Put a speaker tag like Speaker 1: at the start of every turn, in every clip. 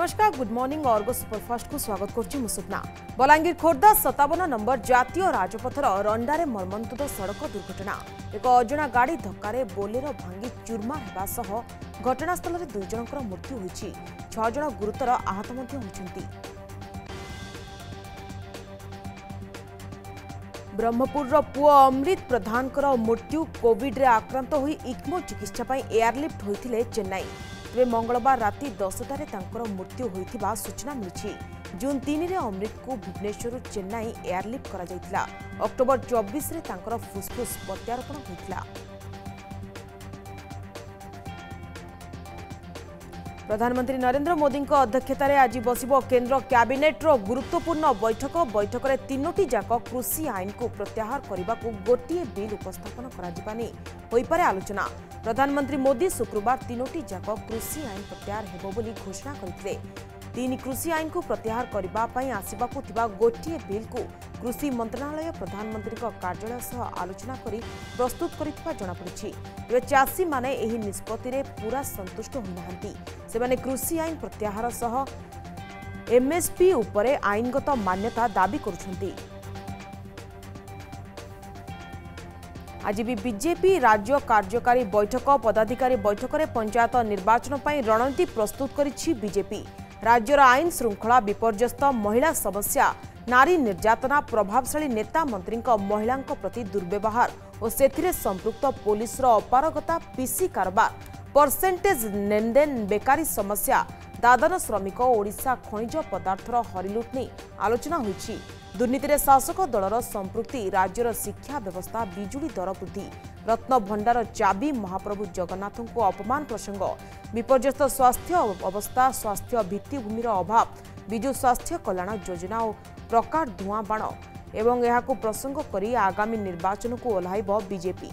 Speaker 1: नमस्कार good मर्णिङ Ergo superfast को स्वागत गर्छु म स्वप्ना ବଲାଙ୍ଗୀର ଖୋର୍ଦ୍ଧା ସତାବନ ନମ୍ବର ଜାତୀୟ ରାଜପଥର ରଣ୍ଡାରେ ମର୍ମନ୍ତୁଦ ସଡ଼କ ଦୁର୍ଘଟଣା ଏକ ଅଜଣା ଗାଡ଼ି ଧକ୍କାରେ ବୋଲେରୋ ଭାଙ୍ଗି ଚୁରମାର ହେବା ସହ ଘଟଣାସ୍ଥଳରେ ଦୁଇ ଜଣଙ୍କର ମୃତ୍ୟୁ ହୋଇଛି ଛଅ ଜଣ ଗୁରୁତର ଆହତ ମଧ୍ୟ ହୋଇଛନ୍ତି ବ୍ରହ୍ମପୁରର ପୁଅ ଅମୃତ ପ୍ରଧାନଙ୍କର ମୃତ୍ୟୁ କୋଭିଡ୍ରେ ଆକ୍ରାନ୍ତ ହୋଇ ଇକ୍ମୋ ଚିକିତ୍ସା ପାଇଁ ଏୟାରଲିଫ୍ଟ ହୋଇଥିଲେ ଚେନ୍ନାଇ ତେବେ ମଙ୍ଗଳବାର ରାତି ଦଶଟାରେ ତାଙ୍କର ମୃତ୍ୟୁ ହୋଇଥିବା ସୂଚନା ମିଳିଛି ଜୁନ୍ ତିନିରେ ଅମ୍ରିତଙ୍କୁ ଭୁବନେଶ୍ୱରରୁ ଚେନ୍ନାଇ ଏୟାରଲିଫ୍ଟ କରାଯାଇଥିଲା ଅକ୍ଟୋବର ଚବିଶରେ ତାଙ୍କର ଫୁସ୍ଫୁସ୍ ପ୍ରତ୍ୟାରୋପଣ ହୋଇଥିଲା ପ୍ରଧାନମନ୍ତ୍ରୀ ନରେନ୍ଦ୍ର ମୋଦିଙ୍କ ଅଧ୍ୟକ୍ଷତାରେ ଆଜି ବସିବ କେନ୍ଦ୍ର କ୍ୟାବିନେଟ୍ର ଗୁରୁତ୍ୱପୂର୍ଣ୍ଣ ବୈଠକ ବୈଠକରେ ତିନୋଟି ଯାକ କୃଷି ଆଇନକୁ ପ୍ରତ୍ୟାହାର କରିବାକୁ ଗୋଟିଏ ବିଲ୍ ଉପସ୍ଥାପନ କରାଯିବା ନେଇ ହୋଇପାରେ ଆଲୋଚନା ପ୍ରଧାନମନ୍ତ୍ରୀ ମୋଦି ଶୁକ୍ରବାର ତିନୋଟି ଯାକ କୃଷି ଆଇନ ପ୍ରତ୍ୟାହାର ହେବ ବୋଲି ଘୋଷଣା କରିଥିଲେ ତିନି କୃଷି ଆଇନକୁ ପ୍ରତ୍ୟାହାର କରିବା ପାଇଁ ଆସିବାକୁ ଥିବା ଗୋଟିଏ ବିଲ୍କୁ କୃଷି ମନ୍ତ୍ରଣାଳୟ ପ୍ରଧାନମନ୍ତ୍ରୀଙ୍କ କାର୍ଯ୍ୟାଳୟ ସହ ଆଲୋଚନା କରି ପ୍ରସ୍ତୁତ କରିଥିବା ଜଣାପଡ଼ିଛି ତେବେ ଚାଷୀମାନେ ଏହି ନିଷ୍ପତ୍ତିରେ ପୁରା ସନ୍ତୁଷ୍ଟ ହୋଇନାହାନ୍ତି ସେମାନେ କୃଷି ଆଇନ ପ୍ରତ୍ୟାହାର ସହ ଏମ୍ଏସ୍ପି ଉପରେ ଆଇନଗତ ମାନ୍ୟତା ଦାବି କରୁଛନ୍ତି ଆଜି ବି ବିଜେପି ରାଜ୍ୟ କାର୍ଯ୍ୟକାରୀ ବୈଠକ ପଦାଧିକାରୀ ବୈଠକରେ ପଞ୍ଚାୟତ ନିର୍ବାଚନ ପାଇଁ ରଣନୀତି ପ୍ରସ୍ତୁତ କରିଛି ବିଜେପି राज्यर आईन श्रृंखला विपर्यस्त महिला समस्या নারী নৃত্যতনা প্রভাবশালী নেতা মন্ত্রীক মহিলাক প্রতি দুর্ব্যবহার ও সেথিরে সম্পৃক্ত পুলিশৰ অপৰগততা পিছি কাৰবাৰ পৰসেণ্টেজ নেনদেন বে ការী সমস্যা দাদন শ্রমিকক ওড়िसा খনিজ পদাৰ্থৰ হৰিলুটনি আলোচনা হৈছি দুর্নীতিৰে শাসক দলৰ সম্পৃক্তী ৰাজ্যৰ শিক্ষা ব্যৱস্থা বিজুৰি দৰবৃতি রত্ন ভঁৰালৰ চাবি মহাপ্ৰভু জগন্নাথক অপমান প্ৰসংগ বিপৰ্যস্ত স্বাস্থ্য অৱস্থা স্বাস্থ্য ভীতি ভূমিৰ অভাব বিজু স্বাস্থ্য কল্যাণ যোজনা আৰু प्रकार धूआ बाण एवं यह प्रसंग कर आगामी निर्वाचन को बीजेपी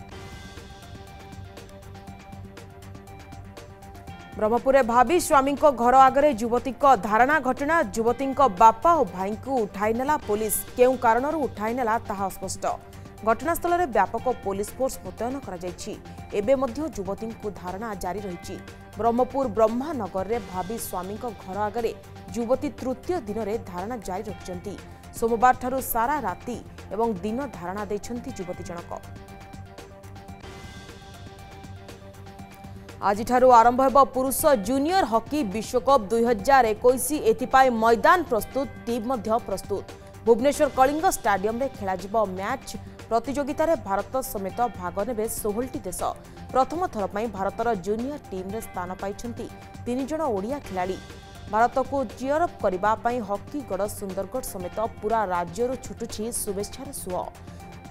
Speaker 1: ब्रह्मपुर भाभी स्वामी घर आगे युवती धारणा घटना युवती बापा और भाई को उठाई ना पुलिस केण उठाई नाला स्पष्ट ଘଟଣାସ୍ଥଳରେ ବ୍ୟାପକ ପୋଲିସ ଫୋର୍ସ ମୁତୟନ କରାଯାଇଛି ଏବେ ମଧ୍ୟ ଯୁବତୀଙ୍କୁ ଧାରଣା ଜାରି ରହିଛି ବ୍ରହ୍ମପୁର ବ୍ରହ୍ମାନଗରରେ ଭାବି ସ୍ୱାମୀଙ୍କ ଘର ଆଗରେ ଯୁବତୀ ତୃତୀୟ ଦିନରେ ଧାରଣା ଜାରି ରଖିଛନ୍ତି ସୋମବାରଠାରୁ ସାରା ରାତି ଏବଂ ଦିନ ଧାରଣା ଦେଇଛନ୍ତି ଯୁବତୀ ଜଣକ ଆଜିଠାରୁ ଆରମ୍ଭ ହେବ ପୁରୁଷ ଜୁନିୟର ହକି ବିଶ୍ୱକପ୍ ଦୁଇହଜାର ଏକୋଇଶ ଏଥିପାଇଁ ମଇଦାନ ପ୍ରସ୍ତୁତ ଟିମ୍ ମଧ୍ୟ ପ୍ରସ୍ତୁତ ଭୁବନେଶ୍ୱର କଳିଙ୍ଗ ଷ୍ଟାଡିୟମରେ ଖେଳାଯିବ ମ୍ୟାଚ୍ ପ୍ରତିଯୋଗିତାରେ ଭାରତ ସମେତ ଭାଗ ନେବେ ଷୋହଳଟି ଦେଶ ପ୍ରଥମ ଥର ପାଇଁ ଭାରତର ଜୁନିୟର ଟିମ୍ରେ ସ୍ଥାନ ପାଇଛନ୍ତି ତିନିଜଣ ଓଡ଼ିଆ ଖେଳାଳି ଭାରତକୁ ଚିୟରଅପ୍ କରିବା ପାଇଁ ହକିଗଡ଼ ସୁନ୍ଦରଗଡ଼ ସମେତ ପୁରା ରାଜ୍ୟରୁ ଛୁଟୁଛି ଶୁଭେଚ୍ଛାର ସୁଅ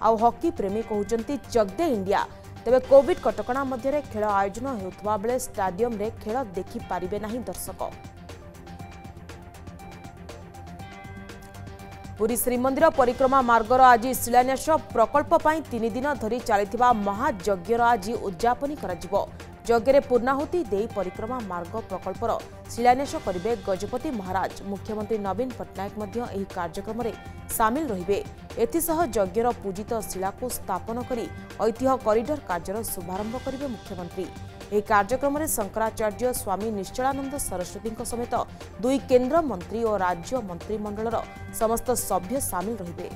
Speaker 1: ଆଉ ହକି ପ୍ରେମୀ କହୁଛନ୍ତି ଚଗ୍ଦେ ଇଣ୍ଡିଆ ତେବେ କୋଭିଡ୍ କଟକଣା ମଧ୍ୟରେ ଖେଳ ଆୟୋଜନ ହେଉଥିବା ବେଳେ ଷ୍ଟାଡିୟମ୍ରେ ଖେଳ ଦେଖିପାରିବେ ନାହିଁ ଦର୍ଶକ ପୁରୀ ଶ୍ରୀମନ୍ଦିର ପରିକ୍ରମା ମାର୍ଗର ଆଜି ଶିଳାନ୍ୟାସ ପ୍ରକଳ୍ପ ପାଇଁ ତିନି ଦିନ ଧରି ଚାଲିଥିବା ମହାଯଜ୍ଞର ଆଜି ଉଦ୍ଯାପନୀ କରାଯିବ ଯଜ୍ଞରେ ପୂର୍ଣ୍ଣାହୁତି ଦେଇ ପରିକ୍ରମା ମାର୍ଗ ପ୍ରକଳ୍ପର ଶିଳାନ୍ୟାସ କରିବେ ଗଜପତି ମହାରାଜ ମୁଖ୍ୟମନ୍ତ୍ରୀ ନବୀନ ପଟ୍ଟନାୟକ ମଧ୍ୟ ଏହି କାର୍ଯ୍ୟକ୍ରମରେ ସାମିଲ ରହିବେ ଏଥିସହ ଯଜ୍ଞର ପୂଜିତ ଶିଳାକୁ ସ୍ଥାପନ କରି ଐତିହ୍ୟ କରିଡର କାର୍ଯ୍ୟର ଶୁଭାରମ୍ଭ କରିବେ ମୁଖ୍ୟମନ୍ତ୍ରୀ ଏହି କାର୍ଯ୍ୟକ୍ରମରେ ଶଙ୍କରାଚାର୍ଯ୍ୟ ସ୍ୱାମୀ ନିଶ୍ଚଳାନନ୍ଦ ସରସ୍ୱତୀଙ୍କ ସମେତ ଦୁଇ କେନ୍ଦ୍ରମନ୍ତ୍ରୀ ଓ ରାଜ୍ୟ ମନ୍ତ୍ରିମଣ୍ଡଳର ସମସ୍ତ ସଭ୍ୟ ସାମିଲ ରହିବେ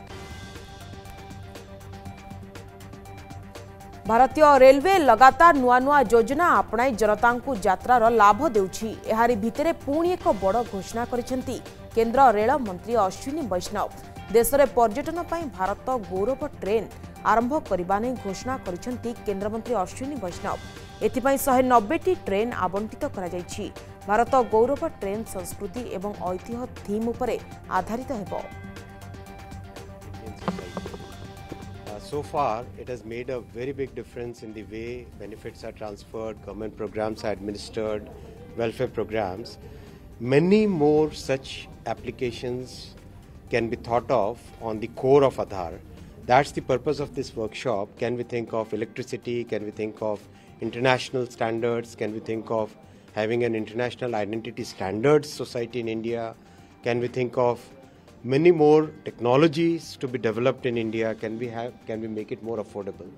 Speaker 1: ଭାରତୀୟ ରେଲୱେ ଲଗାତାର ନୂଆ ନୂଆ ଯୋଜନା ଆପଣାଇ ଜନତାଙ୍କୁ ଯାତ୍ରାର ଲାଭ ଦେଉଛି ଏହାରି ଭିତରେ ପୁଣି ଏକ ବଡ଼ ଘୋଷଣା କରିଛନ୍ତି କେନ୍ଦ୍ର ରେଳମନ୍ତ୍ରୀ ଅଶ୍ୱିନୀ ବୈଷ୍ଣବ ଦେଶରେ ପର୍ଯ୍ୟଟନ ପାଇଁ ଭାରତ ଗୌରବ ଟ୍ରେନ୍ ଆରମ୍ଭ କରିବା ନେଇ ଘୋଷଣା କରିଛନ୍ତି କେନ୍ଦ୍ରମନ୍ତ୍ରୀ ଅଶ୍ୱିନୀ ବୈଷ୍ଣବ ଏଥିପାଇଁ ଶହେ ନବେଟି ଟ୍ରେନ୍ ଆବଣ୍ଟିତ କରାଯାଇଛି ଭାରତ ଗୌରବ ଟ୍ରେନ୍ ସଂସ୍କୃତି ଏବଂ ଐତିହ୍ୟ ଥିମ୍ ଉପରେ ଆଧାରିତ ହେବ
Speaker 2: so far, it has made a very big difference in the way benefits are transferred, government programs are administered, welfare programs. Many more such applications can be thought of on the core of Aadhaar That's the purpose of this workshop. Can we think of electricity? Can we think of international standards? Can we think of having an international identity standards society in India? Can we think of many more technologies to be developed in India? Can we have can we make it more affordable?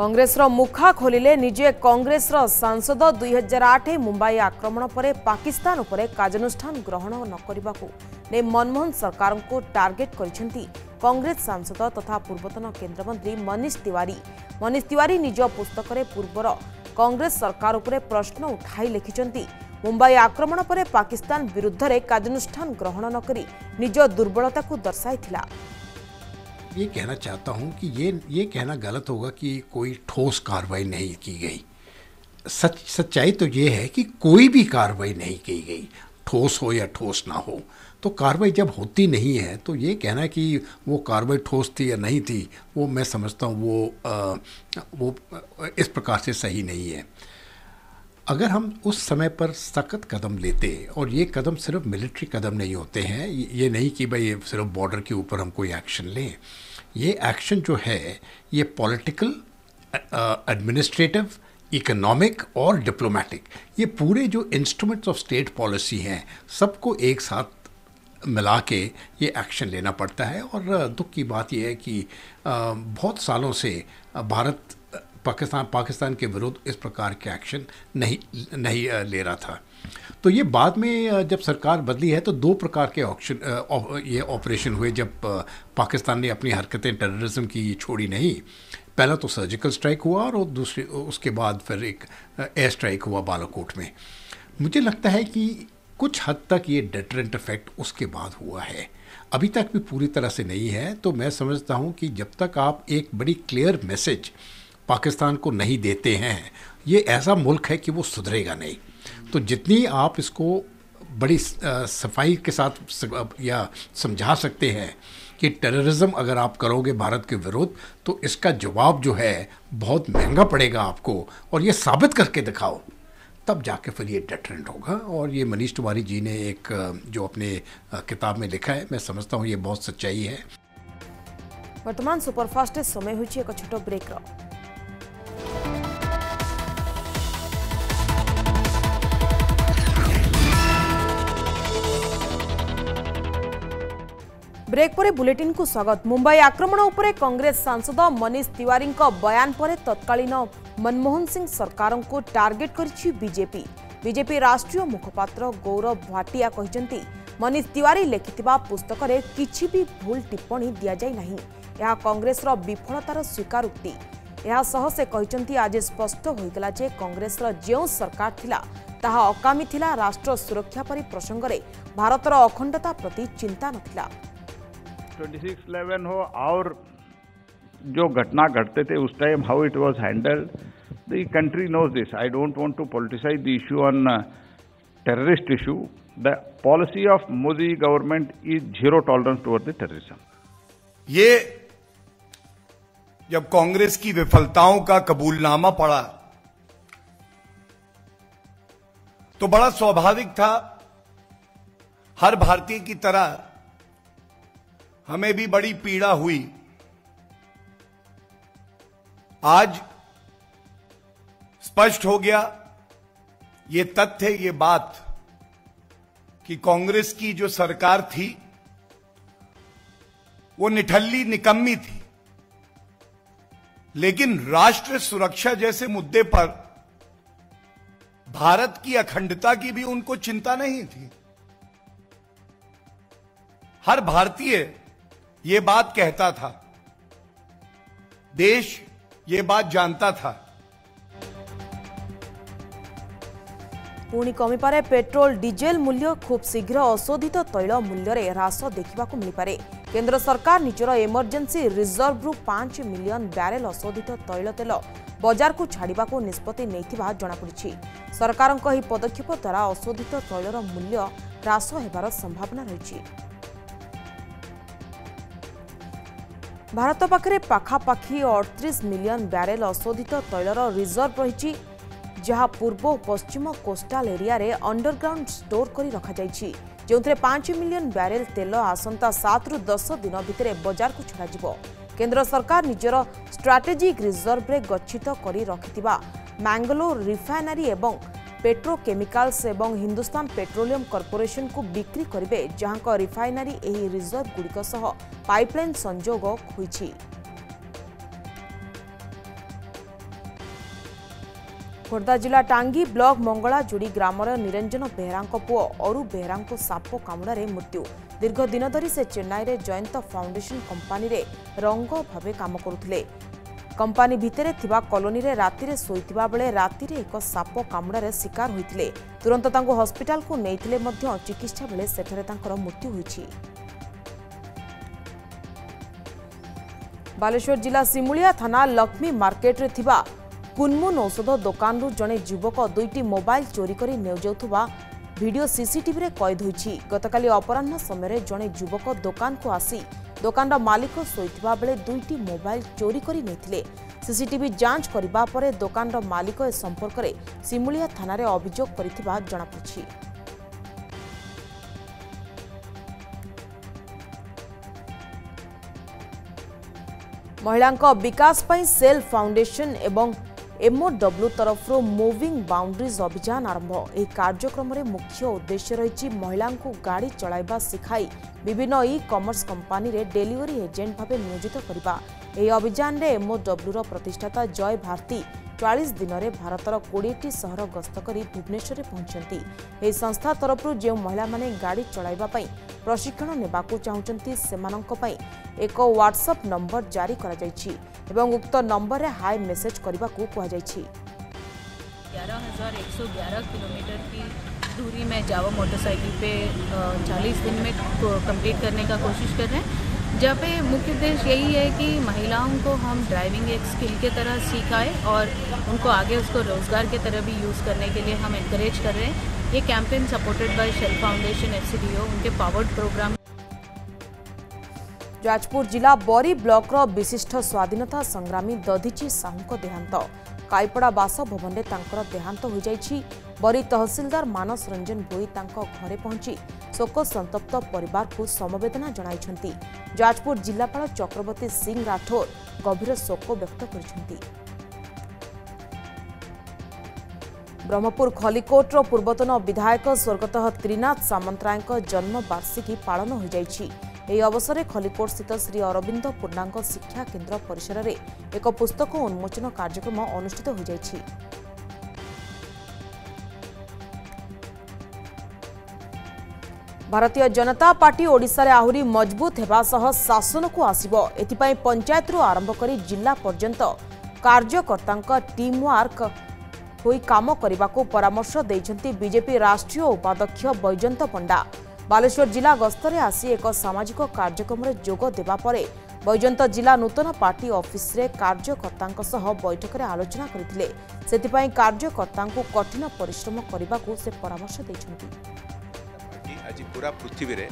Speaker 1: କଂଗ୍ରେସର ମୁଖା ଖୋଲିଲେ ନିଜେ କଂଗ୍ରେସର ସାଂସଦ ଦୁଇହଜାର ଆଠ ମୁମ୍ବାଇ ଆକ୍ରମଣ ପରେ ପାକିସ୍ତାନ ଉପରେ କାର୍ଯ୍ୟାନୁଷ୍ଠାନ ଗ୍ରହଣ ନ ने मनमोहन सरकार को टार्गेट कांग्रेस सांसद तथा पूर्वतन केन्द्रमंत्री मनीष तिवारी मनीष तिवारी निज पुस्तक पूर्वर कांग्रेस सरकार प्रश्न उठाई लिखिंट मुंबई आक्रमण पर पाकिस्तान विरुद्ध कार्यानुष्ठान ग्रहण नक निज दुर्बलता को दर्शाई
Speaker 3: ये कहना चाहता हूं कि ये ये कहना गलत होगा कि कोई ठोस कार्रवाई नहीं की गई सच सच्चाई तो ये है कि कोई भी कार्रवाई नहीं की गई ठोस हो या ठोस ना हो तो कार्रवाई जब होती नहीं है तो ये कहना कि वो कार्रवाई ठोस थी या नहीं थी वो मैं समझता हूँ वो आ, वो इस प्रकार से सही नहीं है अगर हम उस समय पर सख्त कदम लेते और ये कदम सिर्फ मिलिट्री कदम नहीं होते हैं ये नहीं कि भाई सिर्फ बॉर्डर के ऊपर हम कोई एक्शन लें ये एक्शन जो है ये पॉलिटिकल एडमिनिस्ट्रेटिव इकोनॉमिक और डिप्लोमेटिक ये पूरे जो इंस्ट्रूमेंट्स ऑफ स्टेट पॉलिसी हैं सबको एक साथ मिला के ये एक्शन लेना पड़ता है और दुख की बात यह है कि बहुत सालों से भारत पाकिस्तान पाकिस्तान के विरुद्ध इस प्रकार के एक्शन नहीं नहीं ले रहा था तो ये बाद में जब सरकार बदली है तो दो प्रकार के ऑप्शन ये ऑपरेशन हुए जब पाकिस्तान ने अपनी हरकतें टेररिज्म की छोड़ी नहीं पहला तो सर्जिकल स्ट्राइक हुआ और दूसरे उसके बाद फिर एक एयर स्ट्राइक हुआ बालाकोट में मुझे लगता है कि कुछ हद तक ये डेटरेंट इफेक्ट उसके बाद हुआ है अभी तक भी पूरी तरह से नहीं है तो मैं समझता हूँ कि जब तक आप एक बड़ी क्लियर मैसेज पाकिस्तान को नहीं देते हैं ये ऐसा मुल्क है कि वो सुधरेगा नहीं तो जितनी आप इसको बड़ी सफाई के साथ या समझा सकते हैं कि टेररिज्म अगर आप करोगे भारत के विरुद्ध तो इसका जवाब जो है बहुत महंगा पड़ेगा आपको और ये साबित करके दिखाओ तब जाके फिर ये डेटरेंट होगा और ये मनीष तिवारी जी ने एक जो अपने किताब में लिखा है मैं समझता हूँ ये बहुत सच्चाई है
Speaker 1: वर्तमान सुपरफास्ट समय हो एक छोटो ब्रेक रहा ब्रेक पर बुलेटिन को स्वागत मुंबई आक्रमण उपरे कांग्रेस सांसद मनीष तिवारी बयान पर तत्कालीन मनमोहन सिंह सरकार को टार्गेट करजेपी विजेपि राष्ट्रीय मुखपात्र गौरव भाटिया मनीष तिवारी लिखि पुस्तक कि भूल टिप्पणी दि जाएना यह कंग्रेस विफलतार स्वीकारोक्ति से कहते आज स्पष्ट होगा जे कंग्रेस जो सरकार अकामी थी राष्ट्र सुरक्षा पर प्रसंगे भारत अखंडता प्रति चिंता नाला ट्वेंटी सिक्स
Speaker 4: इलेवेन हो और जो घटना घटते थे उस time how it was handled The country knows this. I don't want to politicize the issue on uh, terrorist issue. The policy of Modi government is zero tolerance toward the terrorism.
Speaker 5: ये जब कांग्रेस की विफलताओं का कबूलनामा pada to bada swabhavik tha har bhartiya ki tarah hame bhi badi peeda hui aaj स्पष्ट हो गया ये तथ्य ये बात कि कांग्रेस की जो सरकार थी वो निठल्ली निकम्मी थी लेकिन राष्ट्र सुरक्षा जैसे मुद्दे पर भारत की अखंडता की भी उनको चिंता नहीं थी हर भारतीय ये बात कहता था देश ये बात जानता था
Speaker 1: পূৰণি কমি পৰে পেট্ৰ'ল ডিজেল মূল্য খুব শীঘ্ৰ অশোধিত তৈল মূল্যৰে হ্রাস দেখিবাকৈ মিলি পৰে। কেন্দ্ৰ সরকার নিজৰ ইমৰ্জেন্সি রিজার্ভৰ 5 মিলিয়ন ব্যারেল অশোধিত তৈল তেল বজাৰକୁ ছাঢ়িবাকৈ নিস্পত্তি নেতিবা জানা পৰিছে। সরকারৰ এই পদক্ষেপৰ দ্বাৰা অশোধিত তৈলৰ মূল্য হ্রাস হ'বৰ সম্ভাৱনা ৰৈছে। ভাৰতৰ পক্ষে পাখা পাখি 38 মিলিয়ন ব্যারেল অশোধিত তৈলৰ রিজার্ভ ৰৈছে। ଯାହା ପୂର୍ବ ଓ ପଶ୍ଚିମ କୋଷ୍ଟାଲ ଏରିଆରେ ଅଣ୍ଡରଗ୍ରାଉଣ୍ଡ ଷ୍ଟୋର୍ କରି ରଖାଯାଇଛି ଯେଉଁଥିରେ ପାଞ୍ଚ ମିଲିୟନ ବ୍ୟାରେଲ୍ ତେଲ ଆସନ୍ତା ସାତରୁ ଦଶ ଦିନ ଭିତରେ ବଜାରକୁ ଛଡ଼ାଯିବ କେନ୍ଦ୍ର ସରକାର ନିଜର ଷ୍ଟ୍ରାଟେଜିକ୍ ରିଜର୍ଭରେ ଗଚ୍ଛିତ କରି ରଖିଥିବା ମାଙ୍ଗାଲୋର ରିଫାଇନାରୀ ଏବଂ ପେଟ୍ରୋକେମିକାଲ୍ସ ଏବଂ ହିନ୍ଦୁସ୍ତାନ ପେଟ୍ରୋଲିୟମ କର୍ପୋରେସନକୁ ବିକ୍ରି କରିବେ ଯାହାଙ୍କ ରିଫାଇନାରୀ ଏହି ରିଜର୍ଭଗୁଡ଼ିକ ସହ ପାଇପ୍ଲାଇନ୍ ସଂଯୋଗ ହୋଇଛି ଖୋର୍ଦ୍ଧା ଜିଲ୍ଲା ଟାଙ୍ଗୀ ବ୍ଲକ ମଙ୍ଗଳାଯୋଡ଼ି ଗ୍ରାମର ନିରଞ୍ଜନ ବେହେରାଙ୍କ ପୁଅ ଅରୁ ବେହେରାଙ୍କୁ ସାପ କାମୁଡ଼ାରେ ମୃତ୍ୟୁ ଦୀର୍ଘ ଦିନ ଧରି ସେ ଚେନ୍ନାଇରେ ଜୟନ୍ତ ଫାଉଣ୍ଡେସନ କମ୍ପାନୀରେ ରଙ୍ଗ ଭାବେ କାମ କରୁଥିଲେ କମ୍ପାନୀ ଭିତରେ ଥିବା କଲୋନୀରେ ରାତିରେ ଶୋଇଥିବା ବେଳେ ରାତିରେ ଏକ ସାପ କାମୁଡ଼ାରେ ଶିକାର ହୋଇଥିଲେ ତୁରନ୍ତ ତାଙ୍କୁ ହସ୍ପିଟାଲକୁ ନେଇଥିଲେ ମଧ୍ୟ ଚିକିତ୍ସା ବେଳେ ସେଠାରେ ତାଙ୍କର ମୃତ୍ୟୁ ହୋଇଛି ବାଲେଶ୍ୱର ଜିଲ୍ଲା ସିମୁଳିଆ ଥାନା ଲକ୍ଷ୍ମୀ ମାର୍କେଟରେ ଥିବା କୁନମୁନ୍ ଔଷଧ ଦୋକାନରୁ ଜଣେ ଯୁବକ ଦୁଇଟି ମୋବାଇଲ୍ ଚୋରି କରି ନେଉଯାଉଥିବା ଭିଡ଼ିଓ ସିସିଟିଭିରେ କଏଦ ହୋଇଛି ଗତକାଲି ଅପରାହ୍ନ ସମୟରେ ଜଣେ ଯୁବକ ଦୋକାନକୁ ଆସି ଦୋକାନର ମାଲିକ ଶୋଇଥିବା ବେଳେ ଦୁଇଟି ମୋବାଇଲ୍ ଚୋରି କରି ନେଇଥିଲେ ସିସିଟିଭି ଯାଞ୍ଚ କରିବା ପରେ ଦୋକାନର ମାଲିକ ଏ ସମ୍ପର୍କରେ ସିମୁଳିଆ ଥାନାରେ ଅଭିଯୋଗ କରିଥିବା ଜଣାପଡ଼ିଛି ମହିଳାଙ୍କ ବିକାଶ ପାଇଁ ସେଲ୍ ଫାଉଣ୍ଡେସନ୍ ଏବଂ ଏମ୍ଓଡବ୍ଲ୍ୟୁ ତରଫରୁ ମୁଭିଂ ବାଉଣ୍ଡ୍ରିଜ୍ ଅଭିଯାନ ଆରମ୍ଭ ଏହି କାର୍ଯ୍ୟକ୍ରମରେ ମୁଖ୍ୟ ଉଦ୍ଦେଶ୍ୟ ରହିଛି ମହିଳାଙ୍କୁ ଗାଡ଼ି ଚଳାଇବା ଶିଖାଇ ବିଭିନ୍ନ ଇ କମର୍ସ କମ୍ପାନୀରେ ଡେଲିଭରି ଏଜେଣ୍ଟ ଭାବେ ନିୟୋଜିତ କରିବା ଏହି ଅଭିଯାନରେ ଏମ୍ଓଡବ୍ଲ୍ୟୁର ପ୍ରତିଷ୍ଠାତା ଜୟ ଭାରତୀ चालीस दिन में भारत कोड़े सहर गस्त भुवनेश्वर पहुंचा संस्था तरफ जो महिला मैंने गाड़ी चलाई प्रशिक्षण नेवाक चाहते एक ह्वाट्सअप नंबर जारी करा उक्त नंबर में हाई मेसेज करने को
Speaker 6: कह हजार किलोमीटर की दूरी में जावा मोटरसाइकिल पे 40 दिन में कंप्लीट करने का कोशिश कर रहे हैं जहाँ पे मुख्य उद्देश्य यही है कि महिलाओं को हम ड्राइविंग एक स्किल के तरह सिखाए और उनको आगे उसको रोज़गार के तरह भी यूज़ करने के लिए हम इंकरेज कर रहे हैं ये campaign supported by Shell Foundation S उनके पावर्ड प्रोग्राम
Speaker 1: ଯାଜପୁର ଜିଲ୍ଲା ବରୀ ବ୍ଲକର ବିଶିଷ୍ଟ ସ୍ୱାଧୀନତା ସଂଗ୍ରାମୀ ଦଧିଚି ସାହୁଙ୍କ ଦେହାନ୍ତ କାଇପଡ଼ା ବାସଭବନରେ में देहांत हो ବରୀ ତହସିଲଦାର ମାନସ ରଞ୍ଜନ ବୋଇ ତାଙ୍କ ଘରେ ପହଞ୍ଚି ଶୋକସନ୍ତପ୍ତ ପରିବାରକୁ ସମବେଦନା ଜଣାଇଛନ୍ତି ଯାଜପୁର ଜିଲ୍ଲାପାଳ ଚକ୍ରବର୍ତ୍ତୀ ସିଂ ରାଠୋର ଗଭୀର ଶୋକ ବ୍ୟକ୍ତ କରିଛନ୍ତି ବ୍ରହ୍ମପୁର ଖଲିକୋଟର ପୂର୍ବତନ ବିଧାୟକ ସ୍ୱର୍ଗତ ତ୍ରିନାଥ ସାମନ୍ତରାୟଙ୍କ ଜନ୍ମବାର୍ଷିକୀ ପାଳନ ହୋଇଯାଇଛି ଏହି ଅବସରରେ ଖଲିକୋଟସ୍ଥିତ ଶ୍ରୀ ଅରବିନ୍ଦ ପୂର୍ଣ୍ଣାଙ୍କ ଶିକ୍ଷା କେନ୍ଦ୍ର ପରିସରରେ ଏକ ପୁସ୍ତକ ଉନ୍ମୋଚନ କାର୍ଯ୍ୟକ୍ରମ ଅନୁଷ୍ଠିତ ହୋଇଯାଇଛି ଭାରତୀୟ ଜନତା ପାର୍ଟି ଓଡ଼ିଶାରେ ଆହୁରି ମଜବୁତ ହେବା ସହ ଶାସନକୁ ଆସିବ ଏଥିପାଇଁ ପଞ୍ଚାୟତରୁ ଆରମ୍ଭ କରି ଜିଲ୍ଲା ପର୍ଯ୍ୟନ୍ତ କାର୍ଯ୍ୟକର୍ତ୍ତାଙ୍କ ଟିମ୍ୱାର୍କ ହୋଇ କାମ କରିବାକୁ ପରାମର୍ଶ ଦେଇଛନ୍ତି ବିଜେପି ରାଷ୍ଟ୍ରୀୟ ଉପାଧ୍ୟକ୍ଷ ବୈଜନ୍ତ ପଣ୍ଡା ବାଲେଶ୍ୱର ଜିଲ୍ଲା ଗସ୍ତରେ ଆସି ଏକ ସାମାଜିକ କାର୍ଯ୍ୟକ୍ରମରେ ଯୋଗ ଦେବା ପରେ ବୈଜନ୍ତ ଜିଲ୍ଲା ନୂତନ ପାର୍ଟି ଅଫିସରେ କାର୍ଯ୍ୟକର୍ତ୍ତାଙ୍କ ସହ ବୈଠକରେ ଆଲୋଚନା କରିଥିଲେ ସେଥିପାଇଁ କାର୍ଯ୍ୟକର୍ତ୍ତାଙ୍କୁ କଠିନ ପରିଶ୍ରମ କରିବାକୁ ସେ ପରାମର୍ଶ ଦେଇଛନ୍ତି
Speaker 7: ଆଜି ପୁରା ପୃଥିବୀରେ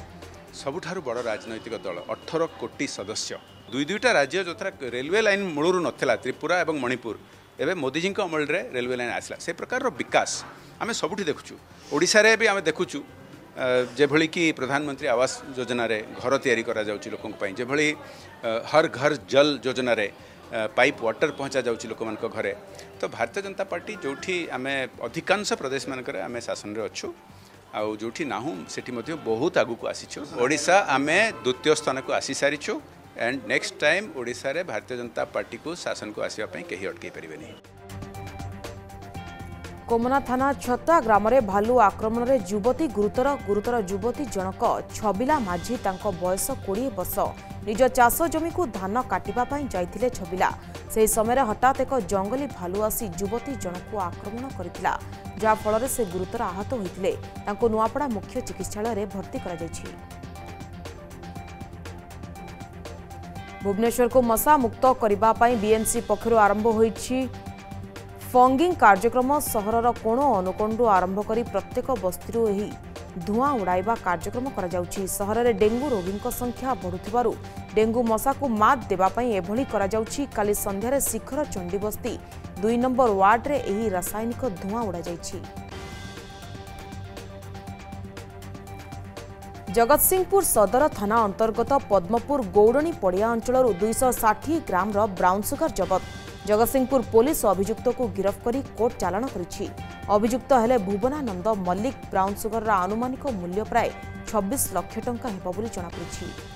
Speaker 7: ସବୁଠାରୁ ବଡ଼ ରାଜନୈତିକ ଦଳ ଅଠର କୋଟି ସଦସ୍ୟ ଦୁଇ ଦୁଇଟା ରାଜ୍ୟ ଯଥା ରେଲୱେ ଲାଇନ୍ ମୂଳରୁ ନଥିଲା ତ୍ରିପୁରା ଏବଂ ମଣିପୁର ଏବେ ମୋଦିଜୀଙ୍କ ଅମଳରେ ରେଲୱେ ଲାଇନ୍ ଆସିଲା ସେ ପ୍ରକାରର ବିକାଶ ଆମେ ସବୁଠି ଦେଖୁଛୁ ଓଡ଼ିଶାରେ ବି ଆମେ ଦେଖୁଛୁ যেভাবে কি প্রধানমন্ত্রী আবাস যোজনার ঘর তৈরি করা যাচ্ছে লোক যেভাবে হর ঘর জল যোজনার পাইপ ওয়াটর পৌঁছা যাচ্ছে লোক ঘরে তো ভারতীয় জনতা পার্টি যেটি আমি অধিকাংশ প্রদেশ মানকরে আমি শাসনের অছু आउटी ना से बहुत आसीचु आसीचुशा आम द्वितीय स्थान को आसी सारी and next time Odisha Bharatiya Janata party को शासन को आसपाई कहीं अटकई पारे नहीं
Speaker 1: କୋମନା ଥାନା ଛତା ଗ୍ରାମରେ ଭାଲୁ ଆକ୍ରମଣରେ ଯୁବତୀ ଗୁରୁତର ଗୁରୁତର ଯୁବତୀ ଜଣକ ଛବିଲା ମାଝି ତାଙ୍କ ବୟସ କୋଡ଼ିଏ ବର୍ଷ ନିଜ ଚାଷ ଜମିକୁ ଧାନ କାଟିବା ପାଇଁ ଯାଇଥିଲେ ଛବିଲା ସେହି ସମୟରେ ହଠାତ୍ ଏକ ଜଙ୍ଗଲୀ ଭାଲୁ ଆସି ଯୁବତୀ ଜଣକୁ ଆକ୍ରମଣ କରିଥିଲା ଯାହାଫଳରେ ସେ ଗୁରୁତର ଆହତ ହୋଇଥିଲେ ତାଙ୍କୁ ନୂଆପଡ଼ା ମୁଖ୍ୟ ଚିକିତ୍ସାଳୟରେ ଭର୍ତ୍ତି କରାଯାଇଛି ଭୁବନେଶ୍ୱରକୁ ମଶାମୁକ୍ତ କରିବା ପାଇଁ ବିଏମ୍ସି ପକ୍ଷରୁ ଆରମ୍ଭ ହୋଇଛି ଫଙ୍ଗିଂ କାର୍ଯ୍ୟକ୍ରମ ସହରର କୋଣ ଅନୁକୋଣରୁ ଆରମ୍ଭ କରି ପ୍ରତ୍ୟେକ ବସ୍ତିରୁ ଏହି ଧୂଆଁ ଉଡ଼ାଇବା କାର୍ଯ୍ୟକ୍ରମ କରାଯାଉଛି ସହରରେ ଡେଙ୍ଗୁ ରୋଗୀଙ୍କ ସଂଖ୍ୟା ବଢ଼ୁଥିବାରୁ ଡେଙ୍ଗୁ ମଶାକୁ ମାତ୍ ଦେବା ପାଇଁ ଏଭଳି କରାଯାଉଛି କାଲି ସନ୍ଧ୍ୟାରେ ଶିଖର ଚଣ୍ଡିବସ୍ତି ଦୁଇ ନମ୍ବର ୱାର୍ଡରେ ଏହି ରାସାୟନିକ ଧୂଆଁ ଉଡ଼ାଯାଇଛି ଜଗତସିଂହପୁର ସଦର ଥାନା ଅନ୍ତର୍ଗତ ପଦ୍ମପୁର ଗୌଡ଼ଣୀ ପଡ଼ିଆ ଅଞ୍ଚଳରୁ ଦୁଇଶହ ଷାଠିଏ ଗ୍ରାମର ବ୍ରାଉନ୍ସୁଗର ଜବତ जगत सिंहपुर पुलिस अभुक्त को गिरफ्त कर कोर्ट चलाण करुक्त हेले भुवनानंद मल्लिक ब्राउन सुगर आनुमानिक मूल्य प्राय छब्बीस लक्ष टा जमापड़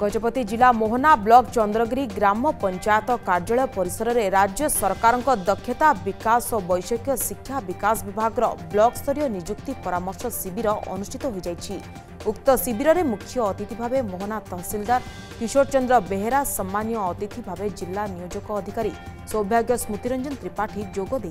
Speaker 1: गजपति जिला मोहना ब्लक चंद्रगिरी ग्राम पंचायत कार्यालय परिसर में राज्य सरकार दक्षता विकास और वैषयिक शिक्षा विकास विभाग ब्लक स्तर निजुक्ति परामर्श शिविर अनुषित उक्त शिविर में मुख्य अतिथि भाव मोहना तहसिलदार किशोर चंद्र बेहरा सम्मानीय अतिथि भाव जिला निजक अधिकारी सौभाग्य स्मृतिरंजन त्रिपाठी जोगद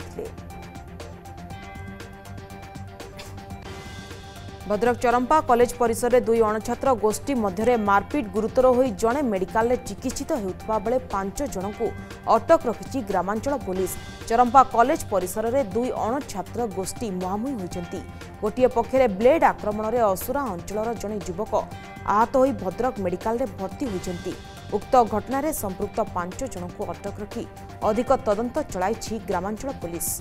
Speaker 1: ଭଦ୍ରକ ଚରମ୍ପା କଲେଜ ପରିସରରେ ଦୁଇ ଅଣଛାତ୍ର ଗୋଷ୍ଠୀ ମଧ୍ୟରେ ମାରପିଟ୍ ଗୁରୁତର ହୋଇ ଜଣେ ମେଡିକାଲରେ ଚିକିତ୍ସିତ ହେଉଥିବା ବେଳେ ପାଞ୍ଚ ଜଣଙ୍କୁ ଅଟକ ରଖିଛି ଗ୍ରାମାଞ୍ଚଳ ପୁଲିସ୍ ଚରମ୍ପା କଲେଜ ପରିସରରେ ଦୁଇ ଅଣଛାତ୍ର ଗୋଷ୍ଠୀ ମୁହାମୁହିଁ ହୋଇଛନ୍ତି ଗୋଟିଏ ପକ୍ଷରେ ବ୍ଲେଡ୍ ଆକ୍ରମଣରେ ଅସୁରା ଅଞ୍ଚଳର ଜଣେ ଯୁବକ ଆହତ ହୋଇ ଭଦ୍ରକ ମେଡିକାଲରେ ଭର୍ତ୍ତି ହୋଇଛନ୍ତି ଉକ୍ତ ଘଟଣାରେ ସମ୍ପୃକ୍ତ ପାଞ୍ଚ ଜଣଙ୍କୁ ଅଟକ ରଖି ଅଧିକ ତଦନ୍ତ ଚଳାଇଛି ଗ୍ରାମାଞ୍ଚଳ ପୁଲିସ୍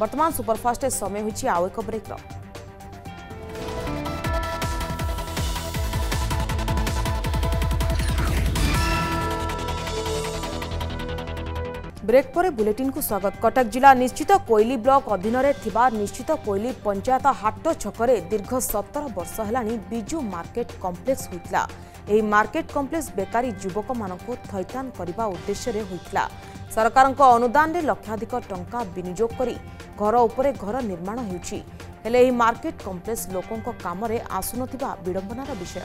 Speaker 1: ବର୍ତ୍ତମାନ ସୁପରଫାଷ୍ଟରେ ସମୟ ହୋଇଛି ଆଉ ଏକ ବ୍ରେକ୍ର ବ୍ରେକ୍ ପରେ ବୁଲେଟିନ୍କୁ ସ୍ୱାଗତ କଟକ ଜିଲ୍ଲା ନିଶ୍ଚିତ କୋଇଲି ବ୍ଲକ ଅଧୀନରେ ଥିବା ନିଶ୍ଚିତ କୋଇଲି ପଞ୍ଚାୟତ ହାଟ ଛକରେ ଦୀର୍ଘ ସତର ବର୍ଷ ହେଲାଣି ବିଜୁ ମାର୍କେଟ କମ୍ପ୍ଲେକ୍ସ ହୋଇଥିଲା ଏହି ମାର୍କେଟ କମ୍ପ୍ଲେକ୍ସ ବେକାରୀ ଯୁବକମାନଙ୍କୁ ଥଇଥାନ କରିବା ଉଦ୍ଦେଶ୍ୟରେ ହୋଇଥିଲା ସରକାରଙ୍କ ଅନୁଦାନରେ ଲକ୍ଷାଧିକ ଟଙ୍କା ବିନିଯୋଗ କରି ଘର ଉପରେ ଘର ନିର୍ମାଣ ହେଉଛି ହେଲେ ଏହି ମାର୍କେଟ କମ୍ପ୍ଲେକ୍ସ ଲୋକଙ୍କ କାମରେ ଆସୁନଥିବା ବିଡ଼ମ୍ବନାର ବିଷୟ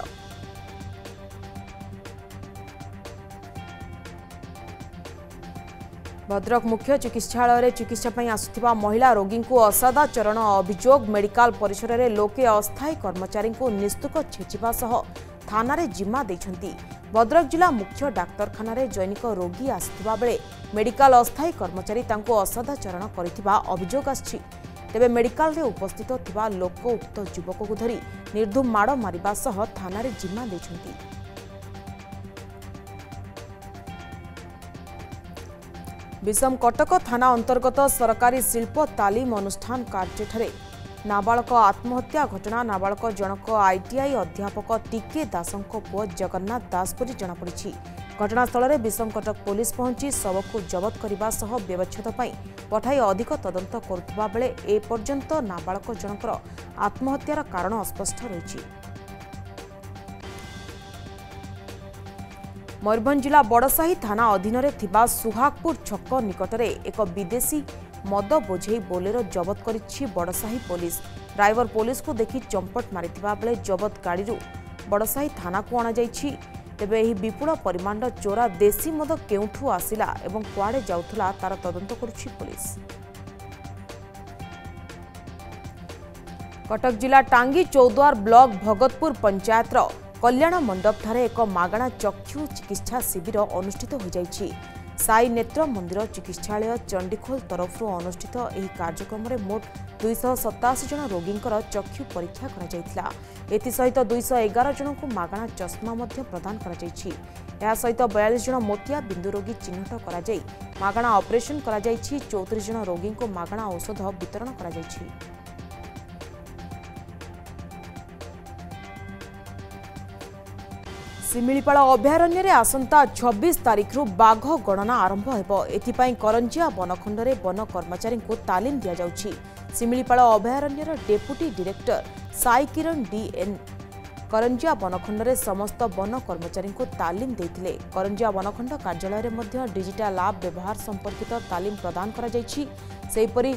Speaker 1: ଭଦ୍ରକ ମୁଖ୍ୟ ଚିକିତ୍ସାଳୟରେ ଚିକିତ୍ସା ପାଇଁ ଆସୁଥିବା ମହିଳା ରୋଗୀଙ୍କୁ ଅସଦାଚରଣ ଅଭିଯୋଗ ମେଡିକାଲ ପରିସରରେ ଲୋକେ ଅସ୍ଥାୟୀ କର୍ମଚାରୀଙ୍କୁ ନିସ୍ତୁକ ଛେଚିବା ସହ ଥାନାରେ ଜିମା ଦେଇଛନ୍ତି ଭଦ୍ରକ ଜିଲ୍ଲା ମୁଖ୍ୟ ଡାକ୍ତରଖାନାରେ ଜୈନିକ ରୋଗୀ ଆସିଥିବା ବେଳେ ମେଡିକାଲ ଅସ୍ଥାୟୀ କର୍ମଚାରୀ ତାଙ୍କୁ ଅସଦାଚରଣ କରିଥିବା ଅଭିଯୋଗ ଆସିଛି ତେବେ ମେଡିକାଲରେ ଉପସ୍ଥିତ ଥିବା ଲୋକ ଉକ୍ତ ଯୁବକକୁ ଧରି ନିର୍ଦ୍ଧୁମ ମାଡ଼ ମାରିବା ସହ ଥାନାରେ ଜିମା ଦେଇଛନ୍ତି ବିଷମ କଟକ ଥାନା ଅନ୍ତର୍ଗତ ସରକାରୀ ଶିଳ୍ପ ତାଲିମ ଅନୁଷ୍ଠାନ କାର୍ଯ୍ୟଠାରେ ନାବାଳକ ଆତ୍ମହତ୍ୟା ଘଟଣା ନାବାଳକ ଜଣକ ଆଇଟିଆଇ ଅଧ୍ୟାପକ ଟିକେ ଦାସଙ୍କ ପୁଅ ଜଗନ୍ନାଥ ଦାସ ବୋଲି ଜଣାପଡ଼ିଛି ଘଟଣାସ୍ଥଳରେ ବିଷମକଟକ ପୁଲିସ୍ ପହଞ୍ଚି ଶବକୁ ଜବତ କରିବା ସହ ବ୍ୟବଚ୍ଛେଦ ପାଇଁ ପଠାଇ ଅଧିକ ତଦନ୍ତ କରୁଥିବା ବେଳେ ଏପର୍ଯ୍ୟନ୍ତ ନାବାଳକ ଜଣଙ୍କର ଆତ୍ମହତ୍ୟାର କାରଣ ଅସ୍ପଷ୍ଟ ରହିଛି ମୟୂରଭଞ୍ଜ ଜିଲ୍ଲା ବଡ଼ସାହି ଥାନା ଅଧୀନରେ ଥିବା ସୁହାଗପୁର ଛକ ନିକଟରେ ଏକ ବିଦେଶୀ ମଦ ବୋଝେଇ ବୋଲେରୋ ଜବତ କରିଛି ବଡ଼ସାହି ପୋଲିସ ଡ୍ରାଇଭର ପୋଲିସକୁ ଦେଖି ଚମ୍ପଟ ମାରିଥିବା ବେଳେ ଜବତ ଗାଡ଼ିରୁ ବଡ଼ସାହି ଥାନାକୁ ଅଣାଯାଇଛି ତେବେ ଏହି ବିପୁଳ ପରିମାଣର ଚୋରା ଦେଶୀ ମଦ କେଉଁଠୁ ଆସିଲା ଏବଂ କୁଆଡ଼େ ଯାଉଥିଲା ତାର ତଦନ୍ତ କରୁଛି ପୋଲିସ କଟକ ଜିଲ୍ଲା ଟାଙ୍ଗି ଚୌଦ୍ୱାର ବ୍ଲକ ଭଗତପୁର ପଞ୍ଚାୟତର କଲ୍ୟାଣ ମଣ୍ଡପଠାରେ ଏକ ମାଗଣା ଚକ୍ଷୁ ଚିକିତ୍ସା ଶିବିର ଅନୁଷ୍ଠିତ ହୋଇଯାଇଛି ସାଇ ନେତ୍ର ମନ୍ଦିର ଚିକିତ୍ସାଳୟ ଚଣ୍ଡିଖୋଲ ତରଫରୁ ଅନୁଷ୍ଠିତ ଏହି କାର୍ଯ୍ୟକ୍ରମରେ ମୋଟ ଦୁଇଶହ ସତାଅଶୀ ଜଣ ରୋଗୀଙ୍କର ଚକ୍ଷୁ ପରୀକ୍ଷା କରାଯାଇଥିଲା ଏଥିସହିତ ଦୁଇଶହ ଏଗାର ଜଣଙ୍କୁ ମାଗଣା ଚଷମା ମଧ୍ୟ ପ୍ରଦାନ କରାଯାଇଛି ଏହା ସହିତ ବୟାଳିଶ ଜଣ ମୋତିଆ ବିନ୍ଦୁ ରୋଗୀ ଚିହ୍ନଟ କରାଯାଇ ମାଗଣା ଅପରେସନ୍ କରାଯାଇଛି ଚୌତିରିଶ ଜଣ ରୋଗୀଙ୍କୁ ମାଗଣା ଔଷଧ ବିତରଣ କରାଯାଇଛି ଶିମିଳିପାଳ ଅଭୟାରଣ୍ୟରେ ଆସନ୍ତା ଛବିଶ ତାରିଖରୁ ବାଘ ଗଣନା ଆରମ୍ଭ ହେବ ଏଥିପାଇଁ କରଞ୍ଜିଆ ବନଖଣ୍ଡରେ ବନ କର୍ମଚାରୀଙ୍କୁ ତାଲିମ ଦିଆଯାଉଛି ଶିମିଳିପାଳ ଅଭୟାରଣ୍ୟର deputy director Sai Kiran D N Karanjia ବନଖଣ୍ଡରେ ସମସ୍ତ ବନ କର୍ମଚାରୀଙ୍କୁ ତାଲିମ ଦେଇଥିଲେ କରଞ୍ଜିଆ ବନଖଣ୍ଡ କାର୍ଯ୍ୟାଳୟରେ ମଧ୍ୟ ଡିଜିଟାଲ୍ ଆପ୍ ବ୍ୟବହାର ସମ୍ପର୍କିତ ତାଲିମ ପ୍ରଦାନ କରାଯାଇଛି ସେହିପରି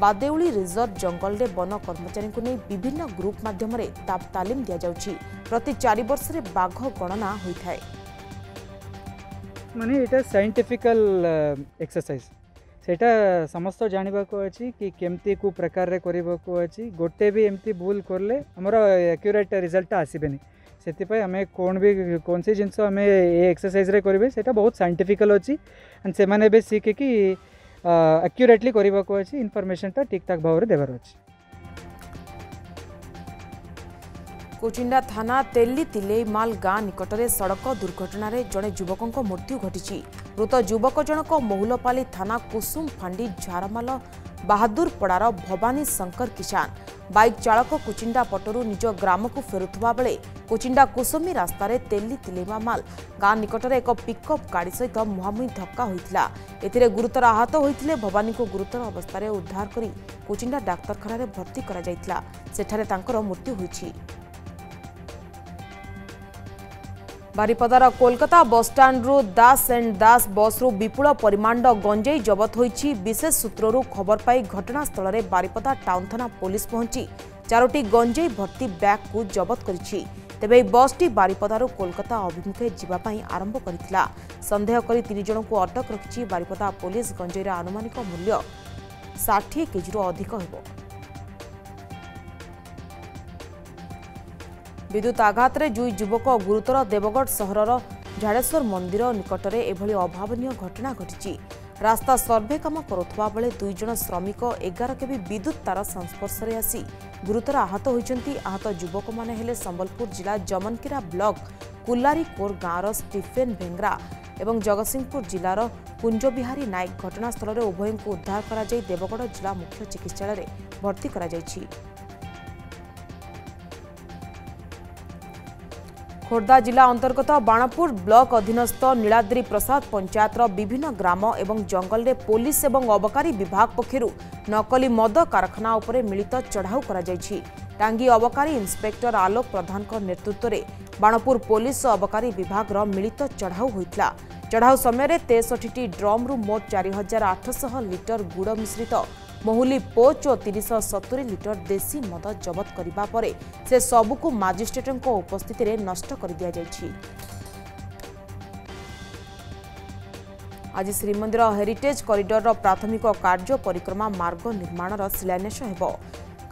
Speaker 1: ବାଦେଉଳି ରିଜର୍ଭ ଜଙ୍ଗଲରେ ବନ କର୍ମଚାରୀଙ୍କୁ ନେଇ ବିଭିନ୍ନ ଗ୍ରୁପ୍ ମାଧ୍ୟମରେ ତାଲିମ ଦିଆଯାଉଛି ପ୍ରତି ଚାରି ବର୍ଷରେ ବାଘ ଗଣନା ହୋଇଥାଏ
Speaker 8: ମାନେ ଏଇଟା ସାଇଣ୍ଟିଫିକାଲ ଏକ୍ସରସାଇଜ୍ ସେଇଟା ସମସ୍ତ ଜାଣିବାକୁ ଅଛି କି କେମିତି କେଉଁ ପ୍ରକାରରେ କରିବାକୁ ଅଛି ଗୋଟେ ବି ଏମିତି ଭୁଲ କଲେ ଆମର ଆକ୍ୟୁରେଟ୍ ରିଜଲ୍ଟଟା ଆସିବେନି ସେଥିପାଇଁ ଆମେ କ'ଣ ବି କୌଣସି ଜିନିଷ ଆମେ ଏ ଏକ୍ସରସାଇଜ୍ରେ କରିବେ ସେଇଟା ବହୁତ ସାଇଣ୍ଟିଫିକାଲ ଅଛି ଆଣ୍ଡ ସେମାନେ ଏବେ ଶିଖିକି ଆକ୍ୟୁରେଟଲି କରିବାକୁ ଅଛି ଇନଫର୍ମେସନଟା ଠିକ୍ଠାକ୍ ଭାବରେ ଦେବାର ଅଛି
Speaker 1: କୋଚିଣ୍ଡା ଥାନା ତେଲି ତିଲେଇମାଲ ଗାଁ ନିକଟରେ ସଡ଼କ ଦୁର୍ଘଟଣାରେ ଜଣେ ଯୁବକଙ୍କ ମୃତ୍ୟୁ ଘଟିଛି ମୃତ ଯୁବକ ଜଣକ ମହୁଲପାଲି ଥାନା କୁସୁମ ଫାଣ୍ଡି ଝାରମାଲ ବାହାଦୁରପଡ଼ାର ଭବାନୀ ଶଙ୍କର କିଷାନ ବାଇକ୍ ଚାଳକ କୁଚିଣ୍ଡା ପଟରୁ ନିଜ ଗ୍ରାମକୁ ଫେରୁଥିବା ବେଳେ କୁଚିଣ୍ଡା କୁସୁମୀ ରାସ୍ତାରେ ତେଲି ତିଲିମା ମାଲ ଗାଁ ନିକଟରେ ଏକ ପିକ୍ଅପ୍ ଗାଡ଼ି ସହିତ ମୁହାମୁହିଁ ଧକ୍କା ହୋଇଥିଲା ଏଥିରେ ଗୁରୁତର ଆହତ ହୋଇଥିଲେ ଭବାନୀଙ୍କୁ ଗୁରୁତର ଅବସ୍ଥାରେ ଉଦ୍ଧାର କରି କୁଚିଣ୍ଡା ଡାକ୍ତରଖାନାରେ ଭର୍ତ୍ତି କରାଯାଇଥିଲା ସେଠାରେ ତାଙ୍କର ମୃତ୍ୟୁ ହୋଇଛି বারিপদার কলকাতা বসষ্টাণ্ডু দাস এন্ড দাস বস্রু বিপুল পরিমাণ্ড গঞ্জেই জবত হয়েছে বিশেষ সূত্রর খবর পাই ঘটনাস্থলের বারিপদা টাউন থানা পুলিশ পৌঁছি চারোটি গঞ্জেই ভর্তি ব্যাগকু জবত করেছে তবে এই বসটি বারিপদার কলকাতা অভিমুখে যা আরম্ভ করেছিল সন্দেহ করে তিনজণ অটক রাখি বারিপদা পুলিশ গঞ্জের আনুমানিক মূল্য ষাঠিয়ে কেজি অধিক হব ବିଦ୍ୟୁତ୍ ଆଘାତରେ ଦୁଇ ଯୁବକ ଗୁରୁତର ଦେବଗଡ଼ ସହରର ଝାଡ଼େଶ୍ୱର ମନ୍ଦିର ନିକଟରେ ଏଭଳି ଅଭାବନୀୟ ଘଟଣା ଘଟିଛି ରାସ୍ତା ସର୍ଭେ କାମ କରୁଥିବା ବେଳେ ଦୁଇ ଜଣ ଶ୍ରମିକ ଏଗାର କେବି ବିଦ୍ୟୁତ୍ ତାର ସଂସ୍ପର୍ଶରେ ଆସି ଗୁରୁତର ଆହତ ହୋଇଛନ୍ତି ଆହତ ଯୁବକମାନେ ହେଲେ ସମ୍ବଲପୁର ଜିଲ୍ଲା ଜମନକିରା ବ୍ଲକ କୁଲାରିକୋର ଗାଁର ଷ୍ଟିଫେନ୍ ଭେଙ୍ଗ୍ରା ଏବଂ ଜଗତସିଂହପୁର ଜିଲ୍ଲାର କୁଞ୍ଜବିହାରୀ ନାୟକ ଘଟଣାସ୍ଥଳରେ ଉଭୟଙ୍କୁ ଉଦ୍ଧାର କରାଯାଇ ଦେବଗଡ଼ ଜିଲ୍ଲା ମୁଖ୍ୟ ଚିକିତ୍ସାଳୟରେ ଭର୍ତ୍ତି କରାଯାଇଛି ଖୋର୍ଦ୍ଧା ଜିଲ୍ଲା ଅନ୍ତର୍ଗତ ବାଣପୁର ବ୍ଲକ ଅଧୀନସ୍ଥ ନୀଳାଦ୍ରି ପ୍ରସାଦ ପଞ୍ଚାୟତର ବିଭିନ୍ନ ଗ୍ରାମ ଏବଂ ଜଙ୍ଗଲରେ ପୋଲିସ ଏବଂ ଅବକାରୀ ବିଭାଗ ପକ୍ଷରୁ ନକଲି ମଦ କାରଖାନା ଉପରେ ମିଳିତ ଚଢ଼ାଉ କରାଯାଇଛି ଟାଙ୍ଗୀ ଅବକାରୀ ଇନ୍ସପେକ୍ଟର ଆଲୋକ ପ୍ରଧାନଙ୍କ ନେତୃତ୍ୱରେ ବାଣପୁର ପୋଲିସ ଓ ଅବକାରୀ ବିଭାଗର ମିଳିତ ଚଢ଼ାଉ ହୋଇଥିଲା ଚଢ଼ାଉ ସମୟରେ ତେଷଠିଟି ଡ୍ରମ୍ରୁ ମୋଟ ଚାରି ହଜାର ଆଠଶହ ଲିଟର ଗୁଡ଼ ମିଶ୍ରିତ ମହୁଲି ପୋଚ୍ ଓ ତିନିଶହ ସତୁରୀ ଲିଟର ଦେଶୀ ମଦ ଜବତ କରିବା ପରେ ସେ ସବୁକୁ ମାଜିଷ୍ଟ୍ରେଟଙ୍କ ଉପସ୍ଥିତିରେ ନଷ୍ଟ କରିଦିଆଯାଇଛି ଆଜି ଶ୍ରୀମନ୍ଦିର ହେରିଟେଜ୍ କରିଡରର ପ୍ରାଥମିକ କାର୍ଯ୍ୟ ପରିକ୍ରମା ମାର୍ଗ ନିର୍ମାଣର ଶିଳାନ୍ୟାସ ହେବ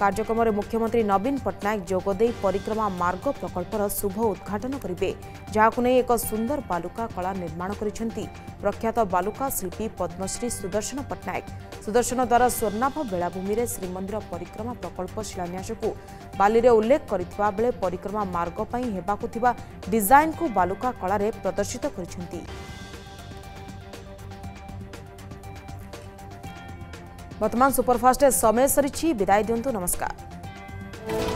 Speaker 1: କାର୍ଯ୍ୟକ୍ରମରେ ମୁଖ୍ୟମନ୍ତ୍ରୀ ନବୀନ ପଟ୍ଟନାୟକ ଯୋଗଦେଇ ପରିକ୍ରମା ମାର୍ଗ ପ୍ରକଳ୍ପର ଶୁଭ ଉଦ୍ଘାଟନ କରିବେ ଯାହାକୁ ନେଇ ଏକ ସୁନ୍ଦର ବାଲୁକା କଳା ନିର୍ମାଣ କରିଛନ୍ତି ପ୍ରଖ୍ୟାତ ବାଲୁକା ଶିଳ୍ପୀ ପଦ୍ମଶ୍ରୀ ସୁଦର୍ଶନ ପଟ୍ଟନାୟକ ସୁଦର୍ଶନ ଦ୍ୱାରା ସ୍ୱର୍ଣ୍ଣାଭ ବେଳାଭୂମିରେ ଶ୍ରୀମନ୍ଦିର ପରିକ୍ରମା ପ୍ରକଳ୍ପ ଶିଳାନ୍ୟାସକୁ ବାଲିରେ ଉଲ୍ଲେଖ କରିଥିବା ବେଳେ ପରିକ୍ରମା ମାର୍ଗ ପାଇଁ ହେବାକୁ ଥିବା ଡିଜାଇନ୍କୁ ବାଲୁକା କଳାରେ ପ୍ରଦର୍ଶିତ କରିଛନ୍ତି बर्तमान सुपरफास्ट समय सरी विदाय दिंटू नमस्कार